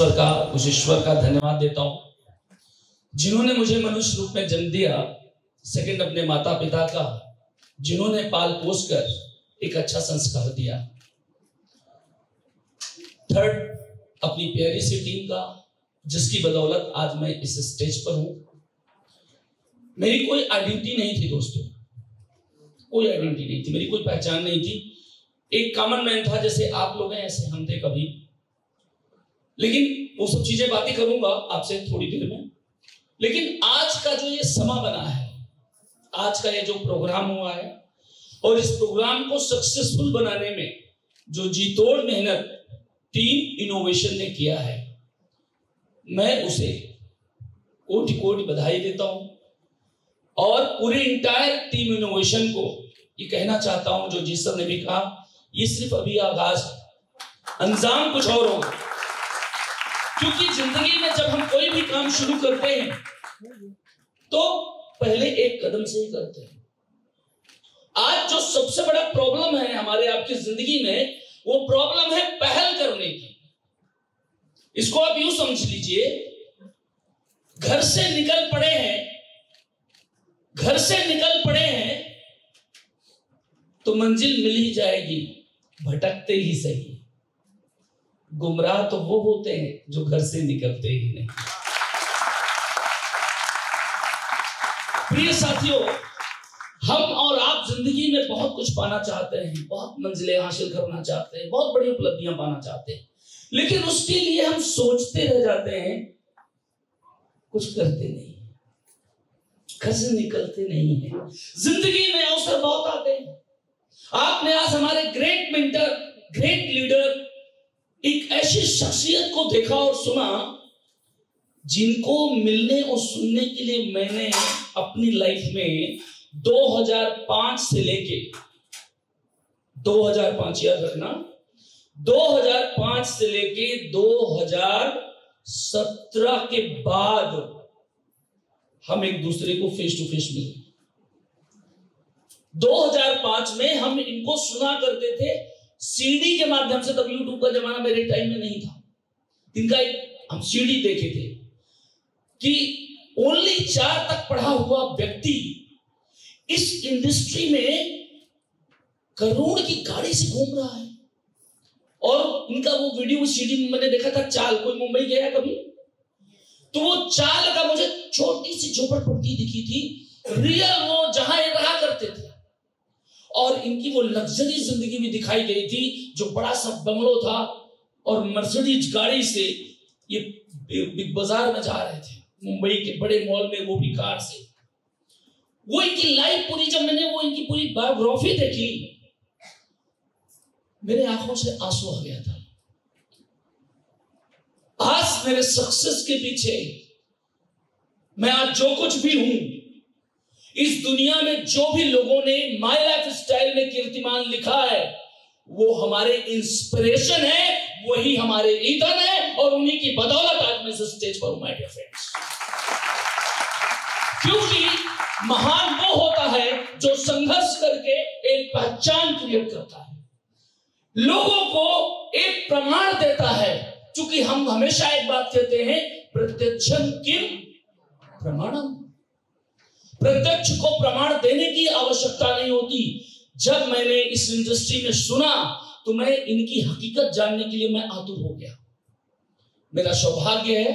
परमेश्वर का, उस ईश्वर का धन्यवाद देता हूँ। जिन्होंने मुझे मनुष्य रूप में जन्म दिया सेकंड अपने माता पिता का, जिन्होंने पाल पोस कर एक अच्छा संस्कार दिया। थर्ड अपनी प्यारी सी टीम का, जिसकी बदौलत आज मैं इस स्टेज पर हूँ। मेरी कोई आइडेंटिटी नहीं थी दोस्तों। कोई आइडेंटिटी नहीं थी, मेरी कोई पहचान नहीं थी। एक कॉमन मैन था, जैसे आप लोग हैं, ऐसे हम थे कभी। लेकिन वो सब चीज़ें बातें करूँगा आपसे थोड़ी देर में। लेकिन आज का जो ये समा बना है, आज का ये जो प्रोग्राम हुआ है, और इस प्रोग्राम को सक्सेसफुल बनाने में जो जीतोड़ मेहनत टीम इनोवेशन ने किया है, मैं उसे कोटि कोटि बधाई देता हूँ। और पूरी इंटायर टीम इनोवेशन को ये कहना चाहता हूँ, जो जिस ने भी कहा, ये सिर्फ़ अभी आगाज़, अंजाम कुछ और होगा। क्योंकि ज़िंदगी में जब हम कोई भी काम शुरू करते हैं तो पहले एक कदम से ही करते हैं। आज जो सबसे बड़ा प्रॉब्लम है हमारे आपकी ज़िंदगी में, वो प्रॉब्लम है पहल करने की। इसको आप यूँ समझ लीजिए, घर से निकल पड़े हैं, घर से निकल पड़े हैं तो मंजिल मिल ही जाएगी, भटकते ही सही। गुमराह तो वो होते हैं जो घर से निकलते ही नहीं। प्रिय साथियों, हम और आप ज़िंदगी में बहुत कुछ पाना चाहते हैं, बहुत मंजिलें हासिल करना चाहते हैं, बहुत बड़ी उपलब्धियाँ पाना चाहते हैं, लेकिन उसके लिए हम सोचते रह जाते हैं, कुछ करते नहीं, घर से निकलते नहीं है। ज़िंदगी में अवसर बहुत आते हैं। आपने आज हमारे ग्रेट मेंटर ग्रेट लीडर एक ऐसी शख्सियत को देखा और सुना, जिनको मिलने और सुनने के लिए मैंने अपनी लाइफ में 2005 से लेके 2005 याद रखना 2005 से लेके 2017 के बाद हम एक दूसरे को फेस टू फेस मिले। 2005 में हम इनको सुना करते थे सीडी के माध्यम से तब यूट्यूब का जमाना मेरे टाइम में नहीं था। इनका एक हम सीडी देखे थे कि ओनली चार तक पढ़ा हुआ व्यक्ति इस इंडस्ट्री में करोड़ की गाड़ी से घूम रहा है। और इनका वो वीडियो सीडी मैंने देखा था, चाल, कोई मुंबई गया कभी? तो वो चाल का मुझे छोटी सी झोपड़पट्टी दिखी थी। रियल वो जहाँ रहा और इनकी वो लग्जरी ज़िंदगी भी दिखाई गई थी, जो बड़ा सा बंगलो था और मर्सिडीज गाड़ी से ये बिग बाज़ार में जा रहे थे, मुंबई के बड़े मॉल में वो भी कार से। वो इनकी लाइफ पूरी, जब मैंने वो इनकी पूरी बायोग्राफी देखी, मेरे आँखों से आँसू आ गया था। आज मेरे सक्सेस के पीछे मैं आज जो कुछ भी हूँ इस दुनिया में जो भी लोगों ने माई लाइफ स्टाइल में कीर्तिमान लिखा है, वो हमारे इंस्पिरेशन है, वही हमारे ईंधन है और उन्हीं की बदौलत आज मैं स्टेज पर हूँ माय डियर फ्रेंड्स क्योंकि महान वो होता है जो संघर्ष करके एक पहचान क्रिएट करता है। लोगों को एक प्रमाण देता है क्योंकि हम हमेशा एक बात कहते हैं प्रत्यक्षम किम प्रमाणम प्रत्यक्ष को प्रमाण देने की आवश्यकता नहीं होती। जब मैंने इस इंडस्ट्री में सुना तो मैं इनकी हकीकत जानने के लिए मैं आतुर हो गया। मेरा सौभाग्य है,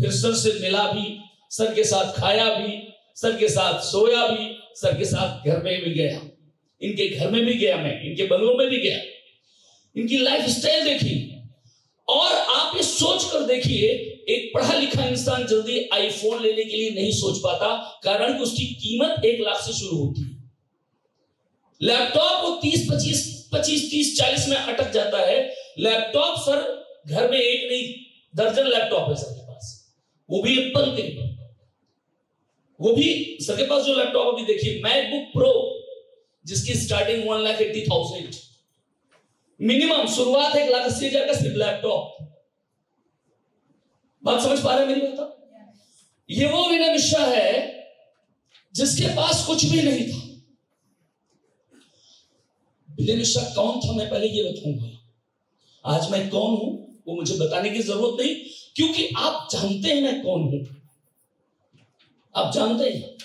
फिर सर से मिला भी, सर के साथ खाया भी, सर के साथ सोया भी, सर के साथ घर में भी गया। इनके घर में भी गया मैं, इनके बंगलों में भी गया। इनकी लाइफ स्टाइल देखी। और आप ये सोच कर देखिए एक पढ़ा लिखा इंसान जल्दी आईफोन लेने के लिए नहीं सोच पाता, कारण कि उसकी कीमत एक लाख से शुरू होती है। लैपटॉप वो तीस, पच्चीस पच्चीस, तीस, चालीस में अटक जाता है। लैपटॉप सर, घर में एक नहीं, दर्जन लैपटॉप है सर के पास। वो भी एप्पल के वो भी, सर के पास जो लैपटॉप अभी देखिए मैकबुक प्रो जिसकी starting one lakh eighty thousand minimum शुरुआत एक लाख अस्सी हज़ार का सिर्फ़ लैपटॉप बात समझ पा रहे मेरी बात ये वो विनय मिश्रा है जिसके पास कुछ भी नहीं था। बिले शक कौन था मैं पहले ये बताऊँगा। आज मैं कौन हूँ वो मुझे बताने की ज़रूरत नहीं क्योंकि आप जानते हैं मैं कौन हूँ। आप जानते हैं।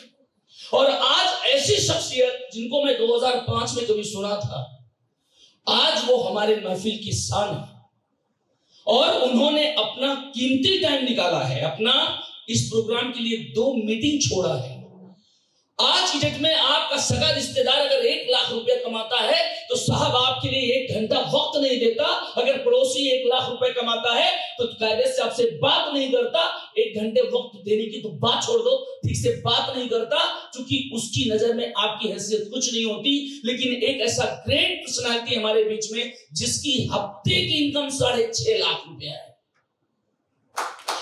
और आज ऐसी शख्सियत जिनको मैं 2005 में कभी सुना था आज वो हमारे महफिल की शान है। और उन्होंने अपना कीमती टाइम निकाला है। अपना इस प्रोग्राम के लिए दो मीटिंग छोड़ा है। आज की डेट में आपका सगा रिश्तेदार अगर एक लाख रुपया कमाता है तो साहब आपके लिए एक घंटा वक्त नहीं देता। अगर पड़ोसी एक लाख रुपए कमाता है तो कायदे से आपसे बात नहीं करता। एक घंटे वक्त देने की तो बात छोड़ दो, ठीक से बात नहीं करता, क्योंकि उसकी नज़र में आपकी हैसियत कुछ नहीं होती। लेकिन एक ऐसा ग्रेट पर्सनैलिटी हमारे बीच में, जिसकी हफ़्ते की इनकम साढ़े छह लाख रुपया है।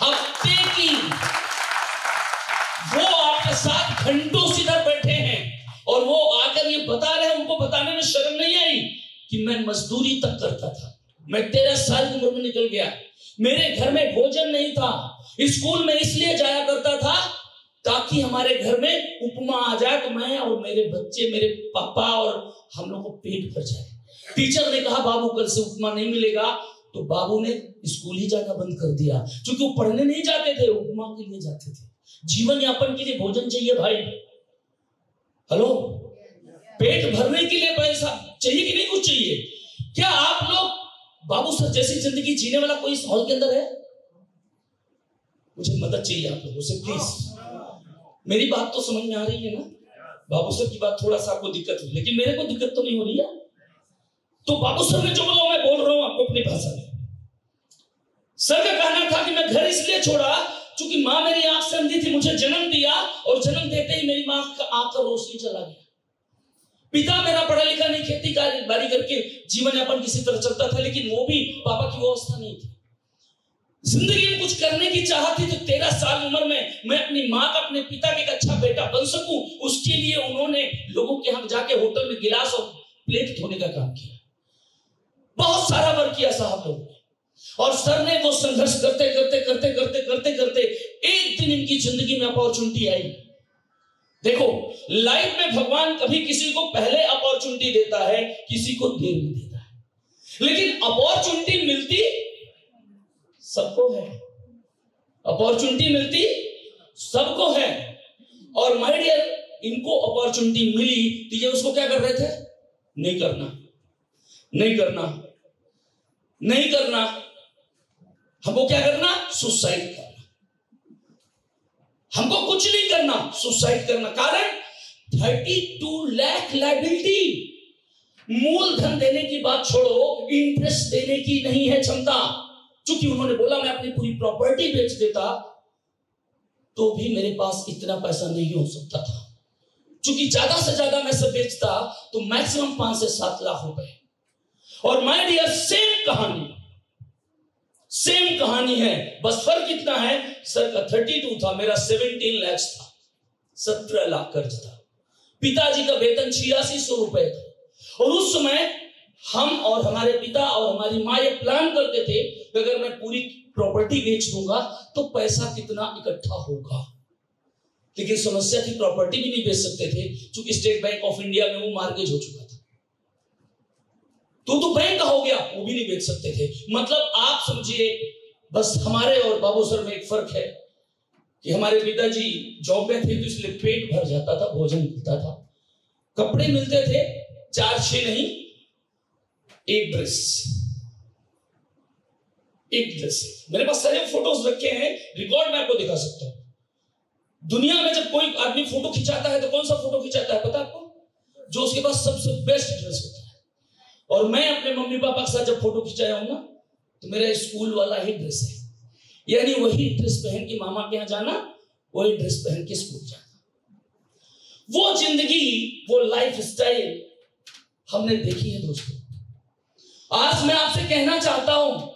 हफ़्ते की। वो घंटों सीधर बैठे हैं। और वो आकर ये बता रहे हैं, उनको बताने में शर्म नहीं आई कि मैं मजदूरी तक करता था। मैं तेरह साल की उम्र में निकल गया। मेरे घर में भोजन नहीं था। स्कूल में इसलिए जाया करता था ताकि हमारे घर में उपमा आ जाए तो मैं और मेरे बच्चे, मेरे पापा और हम लोग को पेट भर जाए। टीचर ने कहा, बाबू, कल से उपमा नहीं मिलेगा। तो बाबू ने स्कूल ही जाना बंद कर दिया। क्योंकि वो पढ़ने नहीं जाते थे, उपमा के लिए जाते थे। जीवन यापन के लिए भोजन चाहिए भाई। हेलो? पेट भरने के लिए पैसा चाहिए कि नहीं कुछ चाहिए? क्या आप लोग बाबू सर जैसी ज़िंदगी जीने वाला कोई इस हॉल के अंदर है? मुझे मदद चाहिए आप लोगों से प्लीज़ मेरी बात तो समझ में आ रही है ना? बाबू सर की बात थोड़ा सा आपको दिक्कत हुई लेकिन मेरे को दिक्कत तो नहीं हो रही है। तो बाबू सर ने जो बोला मैं बोल रहा हूँ आपको अपनी भाषा में। सर का कहना था कि मैं घर इसलिए छोड़ा क्योंकि माँ मेरी आँख से अंधी थी, मुझे जन्म दिया और जन्म देते ही मेरी माँ का आँख का रोशनी चला गया। पिता मेरा पढ़ा लिखा नहीं, खेती बाड़ी करके जीवन यापन किसी तरह चलता था, लेकिन वो भी पापा की व्यवस्था नहीं थी। ज़िंदगी में कुछ करने की चाहत थी तो तेरह साल उम्र में मैं अपनी माँ का, अपने पिता के एक अच्छा बेटा बन सकूँ, उसके लिए उन्होंने लोगों के यहाँ जाके होटल में गिलास और प्लेट धोने का काम किया। बहुत सारा वर्क किया साहब लोगों ने। और सर ने वो संघर्ष करते करते करते करते करते करते एक दिन इनकी ज़िंदगी में अपॉर्चुनिटी आई। देखो, लाइफ में भगवान कभी किसी को पहले अपॉर्चुनिटी देता है, किसी को देर में देता है। लेकिन अपॉर्चुनिटी मिलती सबको है। अपॉर्चुनिटी मिलती सबको है। और माय डियर, इनको अपॉर्चुनिटी मिली तो ये उसको क्या कर रहे थे? नहीं करना। नहीं करना। नहीं करना। हमको क्या करना? सुसाइड करना। हमको कुछ नहीं करना। सुसाइड करना। कारण थर्टी टू लैख लाइबिलिटी मूलधन देने की बात छोड़ो इंटरेस्ट देने की नहीं है क्षमता। क्योंकि उन्होंने बोला, मैं अपनी पूरी प्रॉपर्टी बेच देता तो भी मेरे पास इतना पैसा नहीं हो सकता था। क्योंकि ज़्यादा से ज़्यादा मैं सब बेचता तो मैक्सिमम पाँच से सात लाख रुपए और माय डियर सेम कहानी। सेम कहानी है। बस फ़र्क इतना है, सर का थर्टी टू था, मेरा सेवनटीन लैक्स था। सत्रह लाख कर्ज था। पिताजी का वेतन छियासी सौ रुपए था। और उस समय हम और हमारे पिता और हमारी माँ ये प्लान करते थे कि अगर मैं पूरी प्रॉपर्टी बेच दूँगा तो पैसा कितना इकट्ठा होगा। लेकिन समस्या थी प्रॉपर्टी भी नहीं बेच सकते थे। क्योंकि स्टेट बैंक ऑफ़ इंडिया में वो मार्गेज हो चुका था। तो तो बैंक का हो गया, वो भी नहीं बेच सकते थे। मतलब आप समझिए, बस हमारे और बाबू सर में एक फ़र्क है कि हमारे पिताजी जॉब में थे तो इसलिए पेट भर जाता था, भोजन मिलता था। कपड़े मिलते थे, चार छह नहीं, एक ड्रेस एक ड्रेस मेरे पास सारे फ़ोटोज़ रखे हैं रिकॉर्ड मैं आपको दिखा सकता हूँ। दुनिया में जब कोई आदमी फ़ोटो खिंचाता है तो कौन सा फ़ोटो खिंचाता है, पता आपको? जो उसके पास सबसे बेस्ट ड्रेस होता है। और मैं अपने मम्मी पापा के साथ जब फ़ोटो खिंचाया हूँ ना तो मेरा स्कूल वाला ही ड्रेस है। यानी वही ड्रेस पहन के मामा के यहाँ जाना, वही ड्रेस पहन के स्कूल जाना। वो ज़िंदगी, वो लाइफ स्टाइल हमने देखी है दोस्तों। आज मैं आपसे कहना चाहता हूँ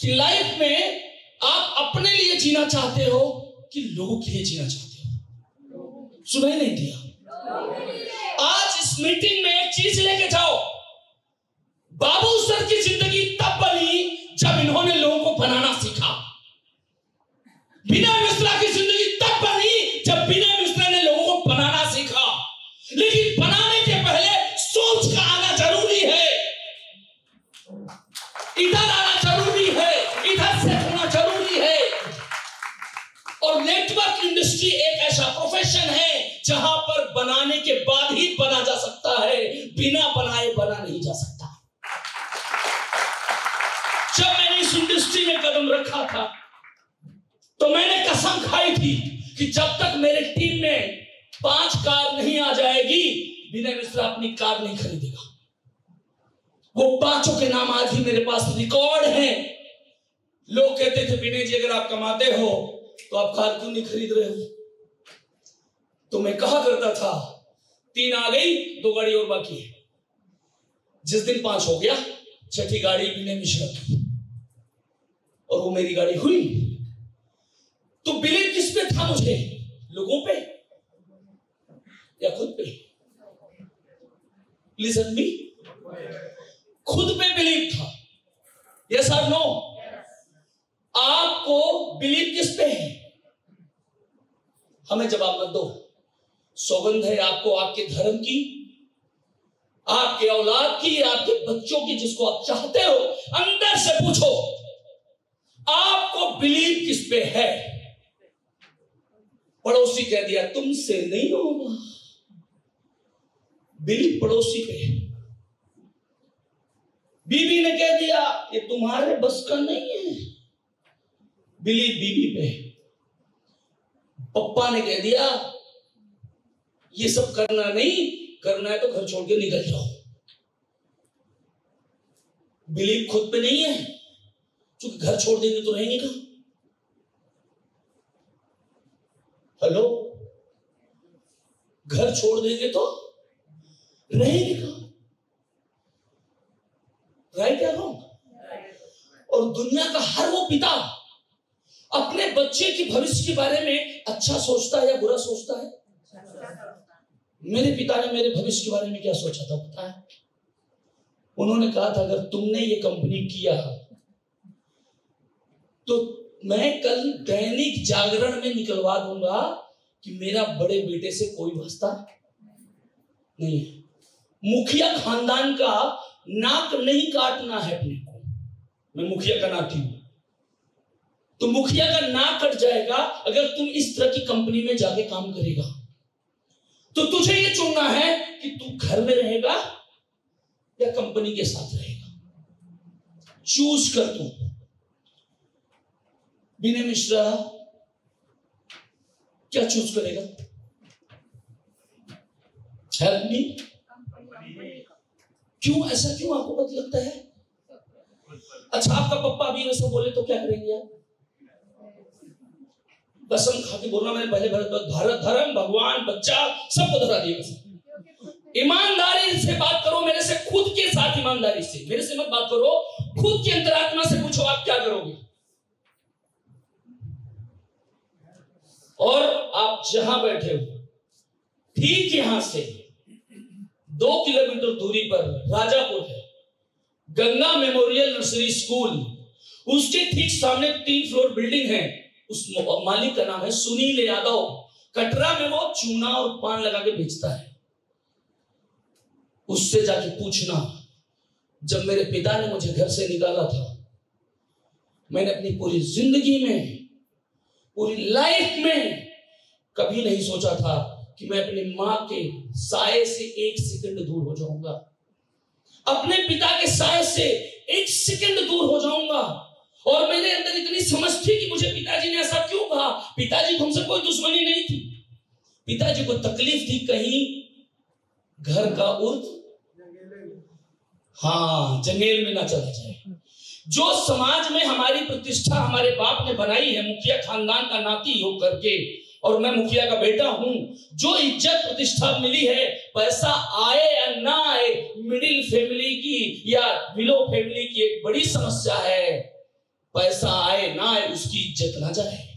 कि लाइफ में आप अपने लिए जीना चाहते हो कि लोगों के लिए जीना चाहते हो? सुनाई नहीं दिया। आज मीटिंग में एक चीज़ लेके जाओ। बाबू सर की ज़िंदगी तब बनी जब इन्होंने लोगों को बनाना सीखा। बिना है जहाँ पर बनाने के बाद ही बना जा सकता है, बिना बनाए बना नहीं जा सकता। जब मैंने इस इंडस्ट्री में कदम रखा था तो मैंने कसम खाई थी कि जब तक मेरे टीम में पाँच कार नहीं आ जाएगी, विनय मिश्रा अपनी कार नहीं खरीदेगा। वो पाँचों के नाम आज भी मेरे पास रिकॉर्ड हैं। लोग कहते थे, विनय जी, अगर आप कमाते हो तो आप कार क्यों नहीं खरीद रहे हो? तो मैं कहा करता था, तीन आ गई, दो गाड़ी और बाकी है। जिस दिन पाँच हो गया, छठी गाड़ी विनय मिश्रा की और वो मेरी गाड़ी हुई। तो बिलीव किस पे था मुझे? लोगों पे? या खुद पे? लिसन मी खुद पे बिलीव था। यस आर नो आपको बिलीव किस पे है? हमें जवाब मत दो। सौगंध है आपको आपके धर्म की, आपके औलाद की, आपके बच्चों की, जिसको आप चाहते हो, अंदर से पूछो, आपको बिलीव किस पे है? पड़ोसी कह दिया, तुमसे नहीं होगा। बिलीव पड़ोसी पे बीबी ने कह दिया, ये तुम्हारे बस का नहीं है। बिलीव बीबी पे पप्पा ने कह दिया ये सब करना नहीं, करना है तो घर छोड़ के निकल जाओ। बिलीव खुद पे नहीं है, क्योंकि घर छोड़ देंगे तो रहेंगे कहा? हेलो? घर छोड़ देंगे तो रहेंगे कहा? राइट या रॉन्ग और दुनिया का हर वो पिता अपने बच्चे की भविष्य के बारे में अच्छा सोचता है या बुरा सोचता है? मेरे पिता ने मेरे भविष्य के बारे में क्या सोचा था, पता है? उन्होंने कहा था, अगर तुमने ये कंपनी किया तो मैं कल दैनिक जागरण में निकलवा दूँगा कि मेरा बड़े बेटे से कोई वास्ता नहीं है। मुखिया खानदान का नाक नहीं काटना है अपने को। मैं मुखिया का नाती हूँ। तो मुखिया का नाक कट जाएगा अगर तुम इस तरह की कंपनी में जाके काम करेगा। तो तुझे ये चुनना है कि तू घर में रहेगा या कंपनी के साथ रहेगा। चूज़ कर तू। विनय मिश्रा, क्या चूज़ करेगा? हेल्प मी क्यों? ऐसा क्यों आपको पता लगता है? अच्छा आपका पप्पा भी वैसा बोले तो क्या करेंगे आप? कसम खा के बोलना, मैंने पहले भारत धर्म, भगवान, बच्चा, सबको धरा दिया ईमानदारी से बात करो मेरे से, खुद के साथ ईमानदारी से। मेरे से मत बात करो, खुद की अंतरात्मा से पूछो, आप क्या करोगे? और आप जहाँ बैठे हो, ठीक यहाँ से, दो किलोमीटर दूरी पर, राजापुर है, गंगा मेमोरियल नर्सरी स्कूल, उसके ठीक सामने तीन फ्लोर बिल्डिंग है। उस मालिक का नाम है सुनील यादव। कटरा में वो चूना और पान लगा के बेचता है। उससे जाके पूछना, जब मेरे पिता ने मुझे घर से निकाला था, मैंने अपनी पूरी ज़िंदगी में, पूरी लाइफ में कभी नहीं सोचा था कि मैं अपनी माँ के साय से एक सेकंड दूर हो जाऊँगा। अपने पिता के साय से एक सेकंड दूर हो जाऊँगा। और मेरे अंदर इतनी समझ थी कि मुझे पिताजी ने ऐसा क्यों कहा? पिताजी को हमसे कोई दुश्मनी नहीं थी। पिताजी को तकलीफ़ थी कहीं घर का उर्द। हाँ जंगेल में ना चला जाए। जो समाज में हमारी प्रतिष्ठा हमारे बाप ने बनाई है, मुखिया खानदान का नाती हो करके, और मैं मुखिया का बेटा हूँ, जो इज़्ज़त प्रतिष्ठा मिली है, पैसा आए या ना आए, मिडिल फैमिली की या बिलो फैमिली की एक बड़ी समस्या है। पैसा आए, ना आए, उसकी इज़्ज़त ना जाए।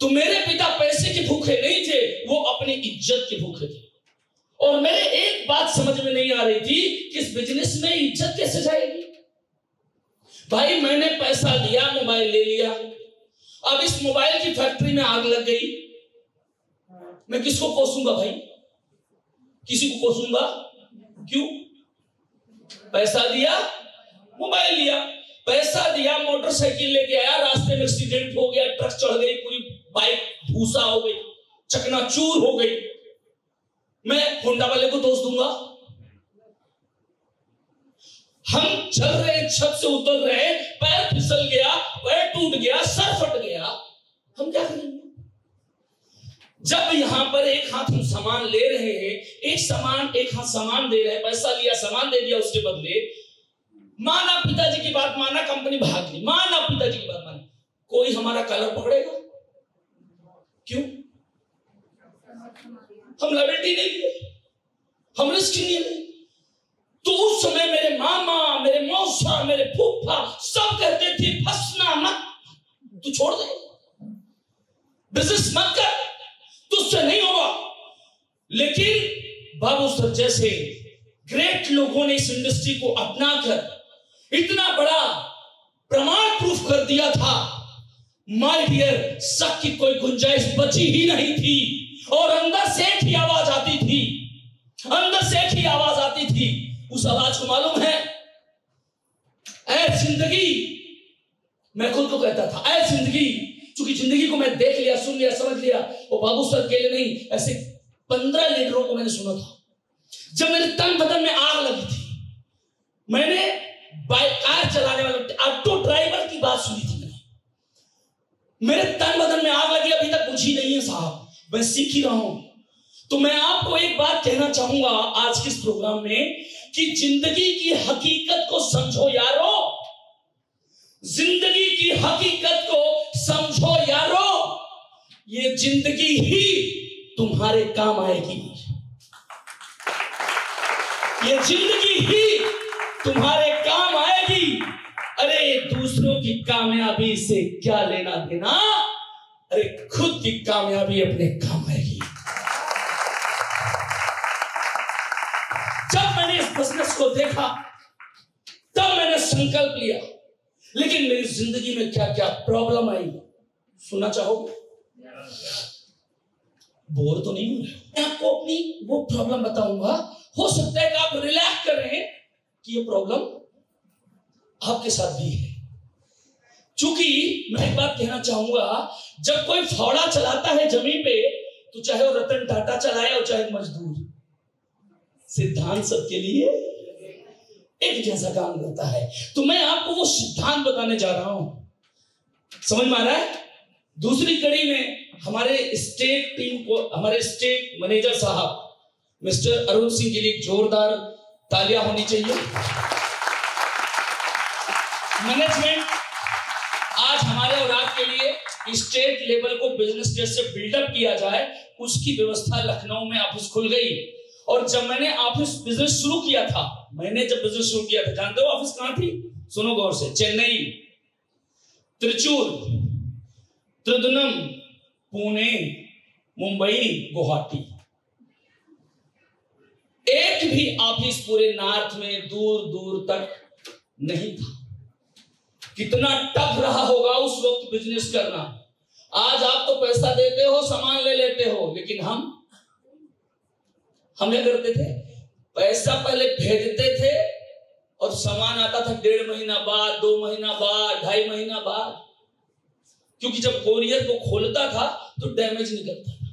तो मेरे पिता पैसे के भूखे नहीं थे, वो अपनी इज़्ज़त के भूखे थे। और मेरे एक बात समझ में नहीं आ रही थी कि इस बिज़नेस में इज़्ज़त कैसे जाएगी? भाई, मैंने पैसा दिया, मोबाइल ले लिया। अब इस मोबाइल की फैक्ट्री में आग लग गई। मैं किसको कोसूँगा भाई? किसी को कोसूँगा? क्यों? पैसा दिया, मोबाइल लिया। पैसा दिया, मोटरसाइकिल लेके आया, रास्ते में एक्सीडेंट हो गया ट्रक चढ़ गई, पूरी बाइक भूसा हो गई, चकनाचूर हो गई। मैं होंडा वाले को दोष दूँगा। हम चल रहे छत से उतर रहे पैर फिसल गया, पैर टूट गया, सर फट गया। हम क्या करेंगे? जब यहाँ पर एक हाथ हम सामान ले रहे हैं, एक सामान, एक हाथ सामान दे रहे हैं, पैसा लिया, सामान दे दिया, उसके बदले माना पिताजी की बात माना कंपनी भाग ली। माना पिताजी की बात मानी। कोई हमारा कलर पकड़ेगा? क्यों? हम लाइबिलिटी नहीं लिए। हम रिस्क नहीं लिए। तो उस समय मेरे मामा, मेरे मौसा, मेरे फूफा सब कहते थे, फंसना मत। तू छोड़ दे। बिज़नेस मत कर। तुझसे नहीं होगा। लेकिन बाबू सर जैसे ग्रेट लोगों ने इस इंडस्ट्री को अपनाकर इतना बड़ा प्रमाण प्रूफ कर दिया था। माय डियर शक की कोई गुंजाइश बची ही नहीं थी और अंदर से ही आवाज़ आती थी। अंदर से ही आवाज़ आती थी। उस आवाज़ को मालूम है? ऐ ज़िंदगी, मैं खुद को कहता था, ऐ ज़िंदगी क्योंकि ज़िंदगी को मैं देख लिया, सुन लिया, समझ लिया, और बाबू सर के लिए नहीं, ऐसे पंद्रह लीडरों को मैंने सुना था। जब मेरे तन बदन में आग लगी थी, मैंने बाइक कार चलाने वाले, ऑटो ड्राइवर की बात सुनी थी मैंने। मेरे तन बदन में आग लगी, अभी तक बुझी नहीं है साहब। मैं सीख ही रहा हूँ। तो मैं आपको एक बात कहना चाहूँगा आज के इस प्रोग्राम में कि ज़िंदगी की हकीकत को समझो यारो। ज़िंदगी की हकीकत को समझो यारो। ये ज़िंदगी ही तुम्हारे काम आएगी। ये ज़िंदगी ही तुम्हारे काम की कामयाबी से क्या लेना देना? अरे, खुद की कामयाबी अपने काम आएगी जब मैंने इस बिज़नेस को देखा, तब मैंने संकल्प लिया। लेकिन मेरी ज़िंदगी में क्या क्या प्रॉब्लम आई? सुनना चाहोगे? बोर तो नहीं हो मैं आपको अपनी वो प्रॉब्लम बताऊँगा। हो सकता है कि आप रिलैक्स करें कि ये प्रॉब्लम आपके साथ भी है। चूँकि मैं एक बात कहना चाहूँगा, जब कोई फौड़ा चलाता है ज़मीन पे तो चाहे वो रतन टाटा चलाए और चाहे मजदूर, सिद्धांत सबके लिए एक जैसा काम करता है। तो मैं आपको वो सिद्धांत बताने जा रहा हूँ। समझ में आ रहा है? दूसरी कड़ी में हमारे स्टेट टीम को, हमारे स्टेट मैनेजर साहब, मिस्टर अरुण सिंह के लिए जोरदार तालियाँ होनी चाहिए। मैनेजमेंट आज हमारे और आपके लिए स्टेट लेवल को बिज़नेस कैसे बिल्डअप किया जाए, उसकी व्यवस्था लखनऊ में ऑफ़िस खुल गई। और जब मैंने ऑफ़िस बिज़नेस शुरू किया था, मैंने जब बिज़नेस शुरू किया था, जानते हो ऑफ़िस कहाँ थी? सुनो गौर से, चेन्नई, त्रिचूर त्रिदुनम पुणे, मुंबई, गुवाहाटी। एक भी ऑफ़िस पूरे नॉर्थ में दूर दूर तक नहीं था। कितना टफ रहा होगा उस वक्त बिज़नेस करना। आज आप तो पैसा देते हो, सामान ले लेते हो, लेकिन हम हम क्या करते थे? पैसा पहले भेजते थे और सामान आता था डेढ़ महीना बाद, दो महीना बाद, ढाई महीना बाद। क्योंकि जब कोरियर को खोलता था तो डैमेज निकलता था।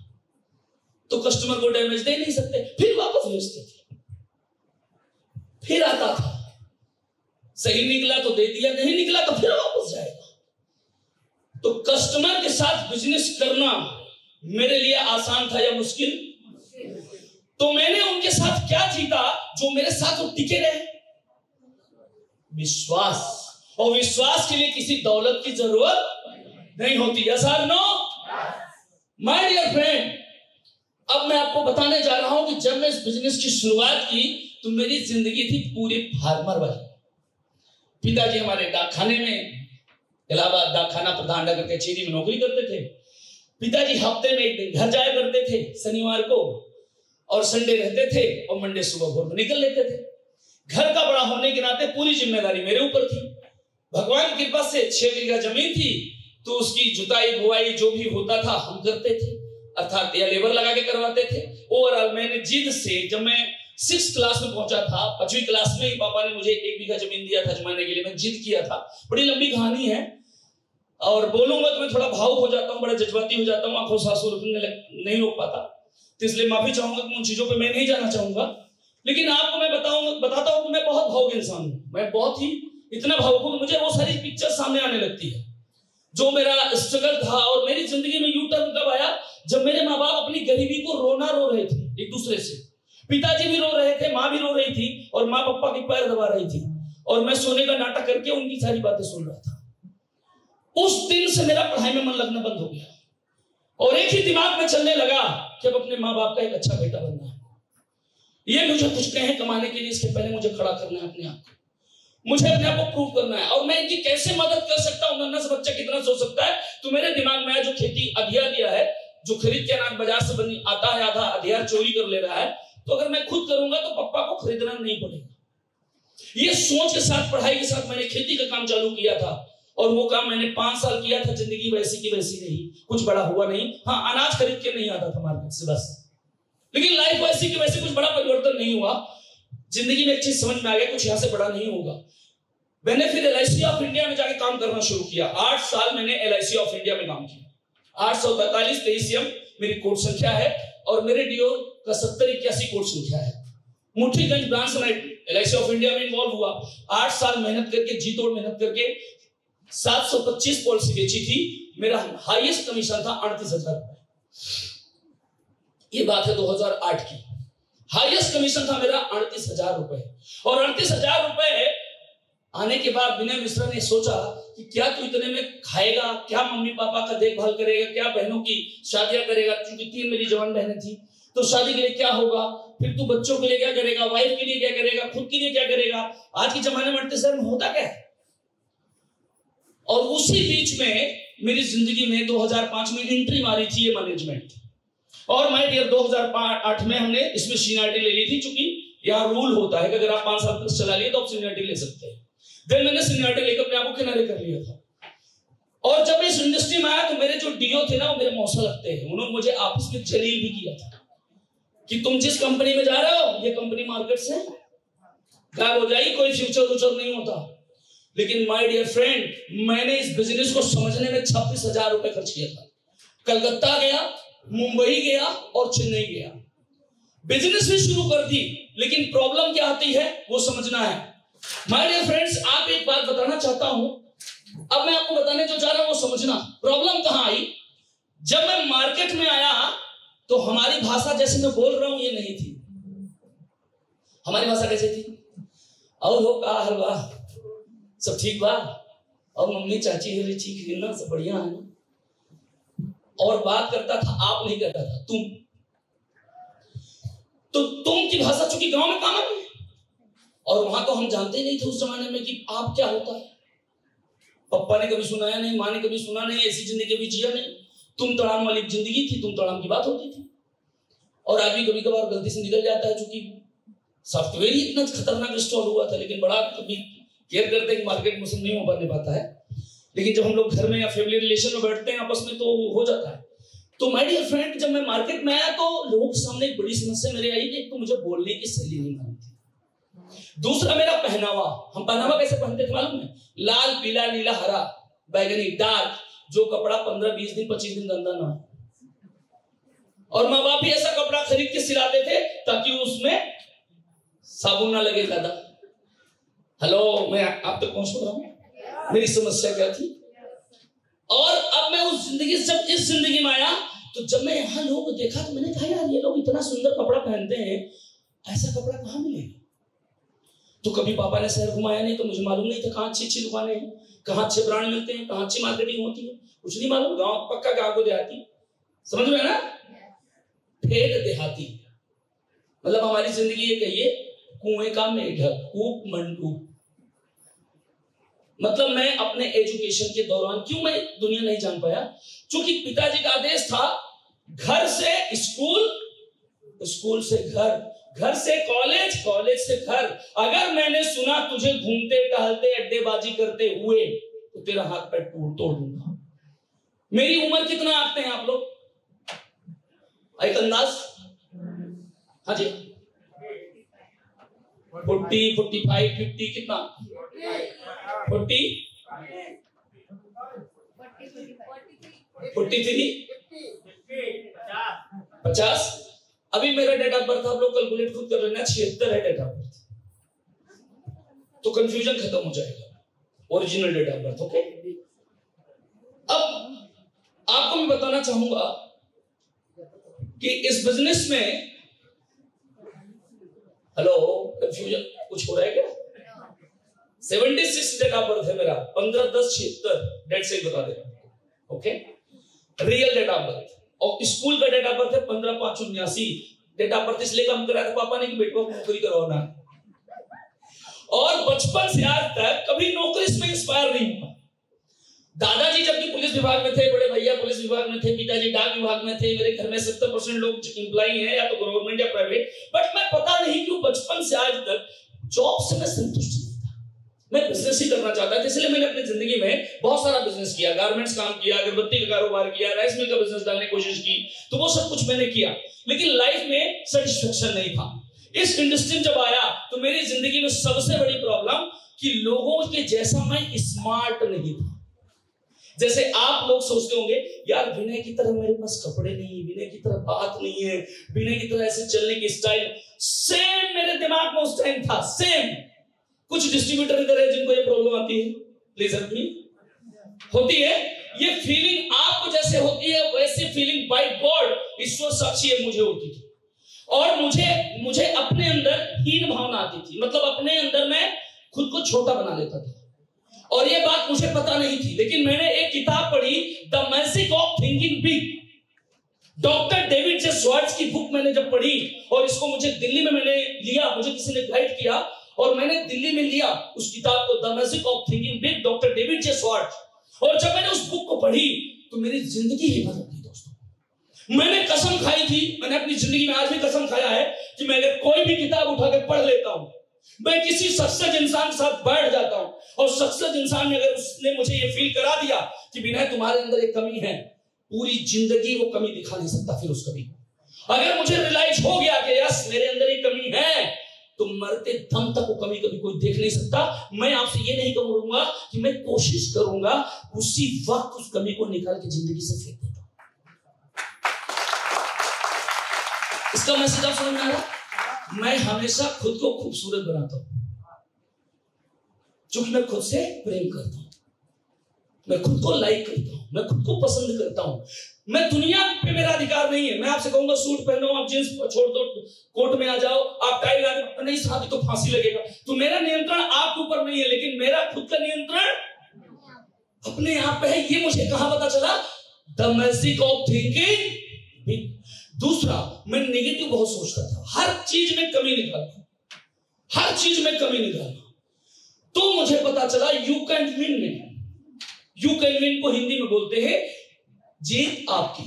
तो कस्टमर को डैमेज दे नहीं सकते, फिर वापस भेजते थे। फिर आता था। सही निकला तो दे दिया, नहीं निकला तो फिर वापस जाएगा। तो कस्टमर के साथ बिज़नेस करना मेरे लिए आसान था या मुश्किल? तो मैंने उनके साथ क्या जीता जो मेरे साथ वो टिके रहे? विश्वास। और विश्वास के लिए किसी दौलत की ज़रूरत नहीं होती। Sir no my dear friend अब मैं आपको बताने जा रहा हूँ कि जब मैं इस बिज़नेस की शुरुआत की तो मेरी ज़िंदगी थी पूरी फार्मर वाली। पिताजी हमारे डाकखाने में इलाहाबाद डाकखाना प्रधान डाक कचेरी में नौकरी करते थे। पिताजी हफ़्ते में एक दिन घर जाया करते थे, शनिवार को, और संडे रहते थे, और मंडे सुबह भोर में निकल लेते थे। घर का बड़ा होने के नाते पूरी ज़िम्मेदारी मेरे ऊपर थी। भगवान की कृपा से छह बीघा ज़मीन थी तो उसकी जुताई, बुआई जो भी होता था हम करते थे। अर्थात या लेबर लगा के करवाते थे। ओवरऑल मैंने जिद से जब मैं सिक्स क्लास में पहुँचा था, पांचवी क्लास में ही पापा ने मुझे एक बीघा ज़मीन दिया था, जमाने के लिए मैं जिद किया था। बड़ी लंबी कहानी है। और बोलूँगा तो मैं थोड़ा भावुक हो जाता हूँ, बड़ा जज्बाती हो जाता हूँ, आँखों से आँसू रुकने नहीं रोक पाता। तो इसलिए माफ़ी चाहूँगा कि उन चीज़ों पर मैं नहीं जाना चाहूँगा। लेकिन आपको मैं बताऊँगा, बताता हूँ कि मैं बहुत भावुक इंसान हूँ। मैं बहुत ही इतना भावुक हूँ मुझे वो सारी पिक्चर सामने आने लगती है। जो मेरा स्ट्रगल था और मेरी ज़िंदगी में यू टर्न कब आया जब मेरे माँ बाप अपनी गरीबी को रोना रो रहे थे, एक दूसरे से। पिताजी भी रो रहे थे, माँ भी रो रही थी और माँ पापा की पैर दबा रही थी। और मैं सोने का नाटक करके उनकी सारी बातें सुन रहा था। उस दिन से मेरा पढ़ाई में मन लगना बंद हो गया। और एक ही दिमाग में चलने लगा कि अब अपने माँ बाप का एक अच्छा बेटा बनना है। ये मुझे कुछ कहें कमाने के लिए, इसके पहले मुझे खड़ा करना है अपने आप को। मुझे अपने आप को प्रूव करना है। और मैं इनकी कैसे मदद कर सकता हूँ? नन्ना से बच्चा कितना सोच सकता है? तो मेरे दिमाग में जो खेती अधिया दिया है, जो खरीद के अनाज बाज़ार से बनी आता है, आधा अधिया चोरी कर ले रहा है तो अगर मैं खुद करूँगा तो पप्पा को खरीदना नहीं पड़ेगा। ये सोच के साथ, पढ़ाई के साथ मैंने खेती का काम चालू किया था। और वो काम मैंने पाँच साल किया था, ज़िंदगी वैसी की वैसी रही कुछ बड़ा हुआ नहीं। हाँ अनाज खरीद के नहीं आता था मार्केट से, बस। लेकिन लाइफ वैसी की वैसे कुछ बड़ा परिवर्तन नहीं हुआ। ज़िंदगी में एक चीज़ समझ में आ गया, कुछ यहाँ से बड़ा नहीं होगा। मैंने फिर एल ऑफ़ इंडिया में जाके काम करना शुरू किया। आठ साल मैंने एल ऑफ़ इंडिया में काम किया। आठ सौ पैंतालीस तेईस मेरी कोड संख्या है और मेरे डीओ का सत्तर, इक्यासी कोड संख्या है। मुठीगंज ब्रांच में एल ऑफ़ इंडिया में इन्वॉल्व हुआ। आठ साल मेहनत करके, जी तोड़ मेहनत करके 725 पॉलिसी बेची थी। मेरा हाईएस्ट कमीशन था अड़तीस हज़ार रुपए। ये बात है 2008 की। हाईएस्ट कमीशन था मेरा अड़तीस हज़ार रुपए। और अड़तीस हज़ार रुपए आने के बाद विनय मिश्रा ने सोचा कि क्या तू इतने में खाएगा, क्या मम्मी पापा का देखभाल करेगा, क्या बहनों की शादियाँ करेगा? क्योंकि तीन मेरी जवान बहनें थी। तो शादी के लिए क्या होगा? फिर तू बच्चों के लिए क्या करेगा? वाइफ के लिए क्या करेगा? खुद के लिए क्या करेगा? आज के जमाने में अड़तीस हज़ार में होता क्या है? और उसी बीच में मेरी ज़िंदगी में 2005 में एंट्री मारी थी ये मैनेजमेंट और माय डियर 2008 में हमने इसमें सीनियरिटी ले ली थी क्योंकि यहाँ रूल होता है कि अगर आप पाँच साल तक चला लिए तो आप सीनियरिटी ले सकते हैं। देन मैंने सीनियरिटी लेकर अपने आप को किनारे कर लिया था। और जब इस इंडस्ट्री में आया तो मेरे जो डीओ थे ना, वो मेरे मौसा लगते हैं। उन्होंने मुझे आपस में जलील भी किया था कि तुम जिस कंपनी में जा रहे हो, ये कंपनी मार्केट से गायब हो जाएगी, कोई फ्यूचर व्यूचर नहीं होता। लेकिन माय डियर फ्रेंड मैंने इस बिज़नेस को समझने में छब्बीस हज़ार रुपए खर्च किया था। कलकत्ता गया, मुंबई गया और चेन्नई गया। बिज़नेस भी शुरू कर दी, लेकिन प्रॉब्लम क्या आती है, वो समझना है। माय डियर फ्रेंड्स आप एक बात बताना चाहता हूँ। अब मैं आपको बताने जो जा रहा हूँ, वो समझना। प्रॉब्लम कहाँ आई? जब मैं मार्केट में आया तो हमारी भाषा जैसे मैं बोल रहा हूँ, ये नहीं थी। हमारी भाषा कैसे थी? और हो का हलवा सब ठीक बा और मम्मी, चाची, मेरी ठीक है ना? सब बढ़िया है ना? और बात करता था, आप नहीं करता था, तुम। तो तुम की भाषा चूँकि गाँव में कॉमन है, और वहाँ तो हम जानते नहीं थे उस जमाने में कि आप क्या होता है। पप्पा ने कभी सुनाया नहीं, माँ ने कभी सुना नहीं, ऐसी ज़िंदगी कभी जिया नहीं। तुम तड़ाम वाली ज़िंदगी थी, तुम तड़ाम की बात होती थी। और भी कभी कभार गलती से निकल जाता है, चूँकि सॉफ्टवेयर ही इतना खतरनाक इंस्टॉल हुआ था, लेकिन बड़ा कभी केयर करते हैं मार्केट में नहीं हो पाने पाता है। लेकिन जब हम लोग घर में या फैमिली रिलेशन में बैठते हैं, आपस में तो हो जाता है। तो माय डियर फ्रेंड जब मैं मार्केट में आया तो लोगों के सामने एक बड़ी समस्या मेरे आई कि एक तो मुझे बोलने की शैली नहीं मालूम थी। दूसरा मेरा पहनावा, हम पहनावा कैसे पहनते थे मालूम है? लाल, पीला, नीला, हरा, बैगनी डार्क जो कपड़ा पंद्रह, बीस दिन, पच्चीस दिन गंदा ना हो। और माँ बाप भी ऐसा कपड़ा खरीद के सिलाते थे ताकि उसमें साबुन ना लगे ज़्यादा हेलो मैं आप तक पहुँच रहा हूँ? मेरी समस्या क्या थी? और अब मैं उस ज़िंदगी से जब इस ज़िंदगी में आया तो जब मैं यहाँ लोगों को देखा तो मैंने कहा, यार, ये लोग इतना सुंदर कपड़ा पहनते हैं, ऐसा कपड़ा कहाँ मिलेगा? तो कभी पापा ने शहर घुमाया नहीं तो मुझे मालूम नहीं था कहाँ अच्छी अच्छी दुकानें हैं, कहाँ अच्छे ब्रांड मिलते हैं, कहाँ अच्छी मार्केटिंग होती है, कुछ नहीं मालूम, गाँव पक्का गाँव को देहाती। समझ में ना? ठेठ देहाती। मतलब हमारी ज़िंदगी ये कहिए, कुएँ का मेढक, कूप मंडू मतलब मैं अपने एजुकेशन के दौरान क्यों मैं दुनिया नहीं जान पाया? क्योंकि पिताजी का आदेश था, घर से स्कूल स्कूल से घर घर से कॉलेज कॉलेज से घर। अगर मैंने सुना तुझे घूमते, टहलते, अड्डेबाजी करते हुए तो तेरा हाथ पैर तोड़ तोड़ दूँगा। मेरी उम्र कितना आते हैं आप लोग? एक अंदाज? हाँ जी। फोर्टी फोर्टी फाइव फिफ्टी कितना? फोर्टी? Forty three? पचास? अभी मेरा डेट ऑफ़ बर्थ आप लोग कैलकुलेट खुद कर लेना, छिहत्तर है डेट ऑफ़ बर्थ तो कंफ्यूजन खत्म हो जाएगा। Original date of birth okay अब आपको मैं बताना चाहूँगा कि इस बिज़नेस में हेलो कंफ्यूजन कुछ हो रहा है क्या? बर्थ है मेरा, पंद्रह दस छिहत्तर, डेट से बता दे। Okay real date of birth और स्कूल का डेट ऑफ़ बर्थ है पंद्रह पाँच उन्यासी। डेट ऑफ़ बर्थ इसलिए कम करा था, पापा ने कि बेटवा को नौकरी करवाना और बचपन से आज तक कभी नौकरी में इंस्पायर नहीं हुआ। दादाजी जबकि पुलिस विभाग में थे, बड़े भैया पुलिस विभाग में थे, पिताजी डाक विभाग में थे, मेरे घर में सत्तर परसेंट लोग इंप्लाई हैं, या तो गवर्नमेंट या प्राइवेट बट मैं पता नहीं क्यों बचपन से आज तक जॉब से मैं संतुष्ट मैं बिज़नेस ही करना चाहता था, इसलिए मैंने अपनी ज़िंदगी में बहुत सारा बिज़नेस किया। गारमेंट्स काम किया, अगरबत्ती का कारोबार किया राइस मिल का बिज़नेस डालने की कोशिश की तो वो सब कुछ मैंने किया। लेकिन लाइफ में सेटिस्फेक्शन नहीं था। इस इंडस्ट्री जब आया तो मेरी ज़िंदगी में सबसे बड़ी प्रॉब्लम कि लोगों के जैसा मैं स्मार्ट नहीं था। जैसे आप लोग सोचते होंगे, यार, विनय की तरह मेरे पास कपड़े नहीं विनय की तरह बात नहीं है, विनय की तरह ऐसे चलने की स्टाइल सेम मेरे दिमाग में उस टाइम था सेम कुछ डिस्ट्रीब्यूटर इधर है जिनको ये प्रॉब्लम आती है। प्लीज़ हेल्प मी होती है। ये फीलिंग आपको जैसे होती है, वैसे फीलिंग बाय गॉड ईश्वर साक्षी है, मुझे होती थी। और मुझे मुझे अपने अंदर हीन भावना आती थी। मतलब अपने अंदर मैं खुद को छोटा बना लेता था। और ये बात मुझे पता नहीं थी, लेकिन मैंने एक किताब पढ़ी the magic of thinking big doctor David J Schwartz की बुक मैंने जब पढ़ी, और इसको मुझे दिल्ली में मैंने लिया, मुझे किसी ने गाइड किया और मैंने दिल्ली में लिया उस किताब को the of thinking big doctor David J Schwartz और जब मैंने उस बुक को पढ़ी तो मेरी ज़िंदगी ही बदल गई दोस्तों। मैंने कसम खाई थी, मैंने अपनी ज़िंदगी में आज भी कसम खाया है कि मैं अगर कोई भी किताब उठा के पढ़ लेता हूँ, मैं किसी सक्सेस इंसान के साथ बैठ जाता हूँ, और सक्सेस इंसान ने अगर उसने मुझे ये फील करा दिया कि विनय, तुम्हारे अंदर एक कमी है, पूरी ज़िंदगी वो कमी दिखा नहीं सकता फिर उस कमी अगर मुझे रियलाइज़ हो गया कि यस मेरे अंदर एक कमी है तो मरते दम तक वो कमी कभी कोई देख नहीं सकता। मैं आपसे ये नहीं कहूँगा कि मैं कोशिश करूँगा उसी वक्त उस कमी को निकाल के ज़िंदगी से फेंक देता इसका मैसेज आप समझ में आ रहा मैं हमेशा खुद को खूबसूरत बनाता हूँ। क्योंकि मैं खुद से प्रेम करता हूँ। मैं खुद को लाइक करता हूँ। मैं खुद को पसंद करता हूँ। मैं दुनिया पे मेरा अधिकार नहीं है। मैं आपसे कहूँगा, सूट पहनो, आप जींस छोड़ दो, कोट में आ जाओ, आप टाई लगा दो। नहीं शादी तो फांसी लगेगा। तो मेरा नियंत्रण आपके ऊपर नहीं है, लेकिन मेरा खुद का नियंत्रण अपने आप पे है। ये मुझे कहा पता चला? द मैजिक ऑफ़ थिंकिंग दूसरा, मैं नेगेटिव बहुत सोचता था। हर चीज़ में कमी निकालना हर चीज़ में कमी निकालना तो मुझे पता चला यू कैन विन में यू कैन विन को हिंदी में बोलते हैं जीत आपकी।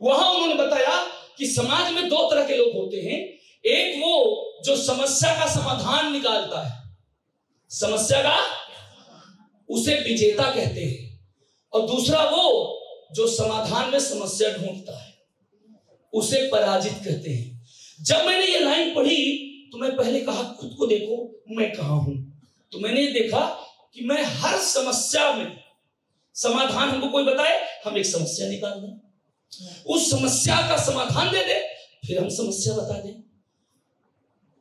वहाँ उन्होंने बताया कि समाज में दो तरह के लोग होते हैं। एक वो जो समस्या का समाधान निकालता है। समस्या का उसे विजेता कहते हैं। और दूसरा वो जो समाधान में समस्या ढूंढता है, उसे पराजित कहते हैं। जब मैंने ये लाइन पढ़ी तो मैं पहले कहा, खुद को देखो, मैं कहा हूँ? तो मैंने देखा कि मैं हर समस्या में समाधान हमको कोई बताए? हम एक समस्या निकाल दें। उस समस्या का समाधान दे दे, फिर हम समस्या बता दें।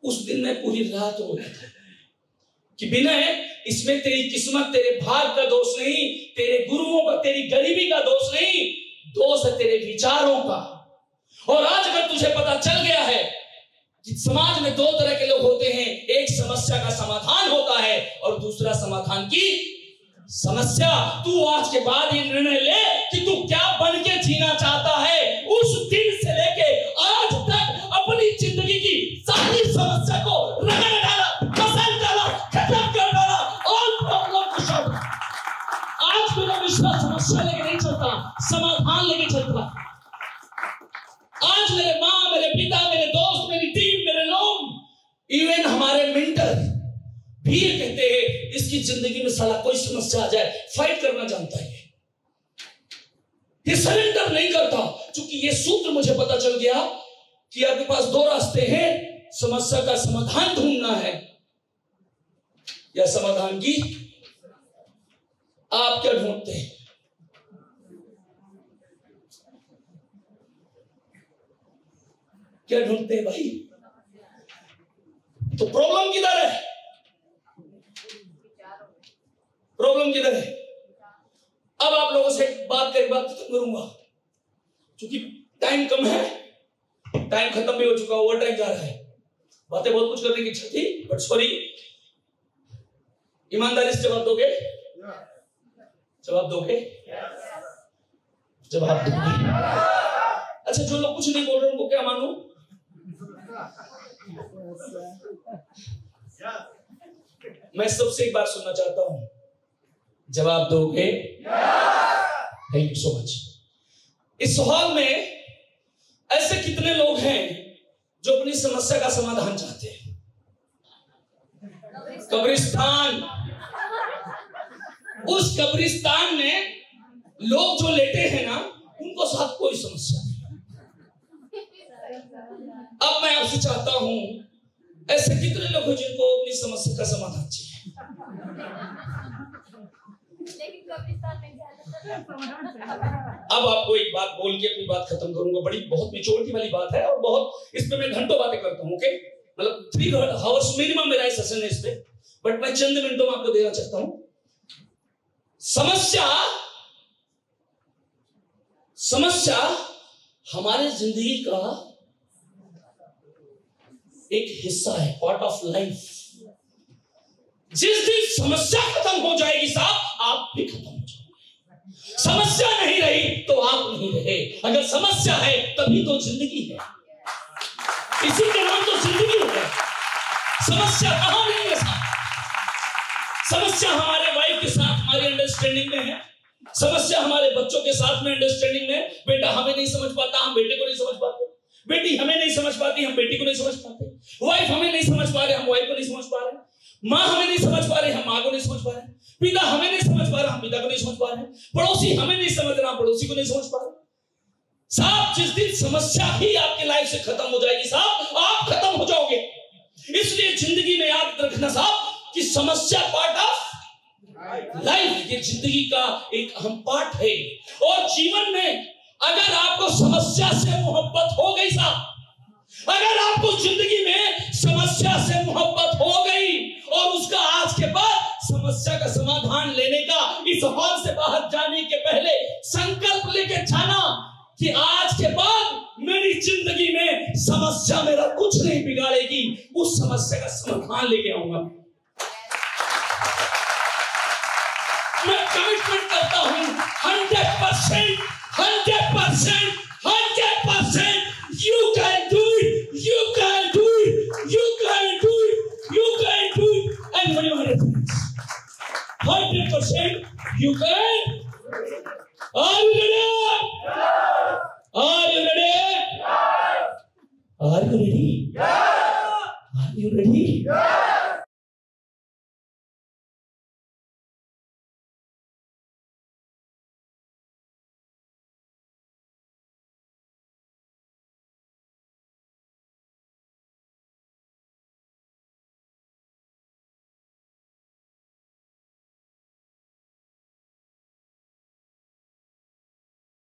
उस दिन मैं पूरी रात रो रहा था कि बिना इसमें तेरी किस्मत, तेरे भाग का दोष नहीं, तेरे गुरुओं का, तेरी गरीबी का दोष नहीं, दोष है तेरे विचारों का। और आज अगर तुझे पता चल गया है कि समाज में दो तरह के लोग होते हैं, एक समस्या का समाधान होता है और दूसरा समाधान की समस्या, तू आज के बाद ये निर्णय ले कि तू क्या बन के जीना चाहता है। उस दिन से लेके आज तक अपनी ज़िंदगी की सारी समस्या को रगड़ डाला, मसल डाला, खत्म कर डाला, और प्रॉब्लम को सॉल्व आज मेरा विश्वास समस्या लेके नहीं चलता, समाधान लेके चलता। आज मेरे माँ, मेरे पिता, मेरे दोस्त, मेरी टीम, मेरे लोग इवन हमारे मेंटर भी कहते हैं जिसकी ज़िंदगी में सला कोई समस्या आ जाए फाइट करना जानता है। ये सरेंडर नहीं करता। क्योंकि ये सूत्र मुझे पता चल गया कि आपके पास दो रास्ते हैं, समस्या का समाधान ढूंढना है। या समाधान की आप क्या ढूंढते हैं? क्या ढूंढते हैं भाई? तो प्रॉब्लम किधर है? प्रॉब्लम किधर है? अब आप लोगों से बात कर, बात खत्म करूँगा। क्योंकि टाइम कम है टाइम खत्म भी हो चुका ओवर टाइम जा रहा है। बातें बहुत कुछ करने की इच्छा थी बट सॉरी ईमानदारी से जवाब दोगे? जवाब दोगे? जवाब दोगे। अच्छा जो लोग कुछ नहीं बोल रहे उनको क्या मानू? मैं सबसे एक बार सुनना चाहता हूँ। जवाब दोगे? थैंक यू सो मच इस हॉल में ऐसे कितने लोग हैं जो अपनी समस्या का समाधान चाहते हैं? कब्रिस्तान। उस कब्रिस्तान में लोग जो लेटे हैं ना, उनको साथ कोई समस्या नहीं। अब मैं आपसे चाहता हूँ, ऐसे कितने लोग हैं जिनको अपनी समस्या का समाधान चाहिए? अब आपको एक बात बोल के अपनी बात खत्म करूँगा। बड़ी, बहुत मेचोरिटी वाली बात है और बहुत इस पे मैं घंटों बातें करता हूँ ओके मतलब थ्री हावर्स मिनिमम मेरा सेशन है इस पे। बट मैं चंद मिनटों में आपको देना चाहता हूँ। समस्या समस्या हमारे ज़िंदगी का एक हिस्सा है पार्ट ऑफ़ लाइफ जिस दिन समस्या खत्म हो जाएगी साहब, आप भी खत्म हो जाओगे। समस्या नहीं रही तो आप नहीं रहे। अगर समस्या है, तभी तो ज़िंदगी है। इसी के नाम तो ज़िंदगी है समस्या कहाँ नहीं है साहब? समस्या हमारे वाइफ के साथ हमारी अंडरस्टैंडिंग में है। समस्या हमारे बच्चों के साथ में अंडरस्टैंडिंग में बेटा, हमें नहीं समझ पाता, हम बेटे को नहीं समझ पाते। बेटी हमें नहीं समझ पाती, हम बेटी को नहीं समझ पाते। वाइफ हमें नहीं समझ पा रहे, हम वाइफ को नहीं समझ पा रहे। माँ हमें नहीं समझ पा रही, हम माँ को नहीं समझ पा रहे। पिता हमें नहीं समझ पा रहा, हम पिता को नहीं समझ पा रहे। पड़ोसी हमें नहीं समझ रहा पड़ोसी को नहीं समझ पा रहे। साहब, जिस दिन समस्या ही आपके लाइफ से खत्म हो जाएगी, साहब, आप खत्म हो जाओगे। इसलिए ज़िंदगी में याद रखना, साहब, कि समस्या पार्ट ऑफ़ लाइफ ये ज़िंदगी का एक अहम पार्ट है। और जीवन में अगर आपको समस्या से मोहब्बत हो गई, साहब, अगर आपको ज़िंदगी में समस्या से मोहब्बत हो गई और उसका आज के बाद समस्या का समाधान लेने का, इस हॉल से बाहर जाने के पहले संकल्प लेके जाना कि आज के बाद मेरी ज़िंदगी में समस्या मेरा कुछ नहीं बिगाड़ेगी। उस समस्या का समाधान लेके आऊँगा। मैं कमिटमेंट करता हूँ। Hundred percent hundred percent percent can? Are are ready? Are are ready? Are you ready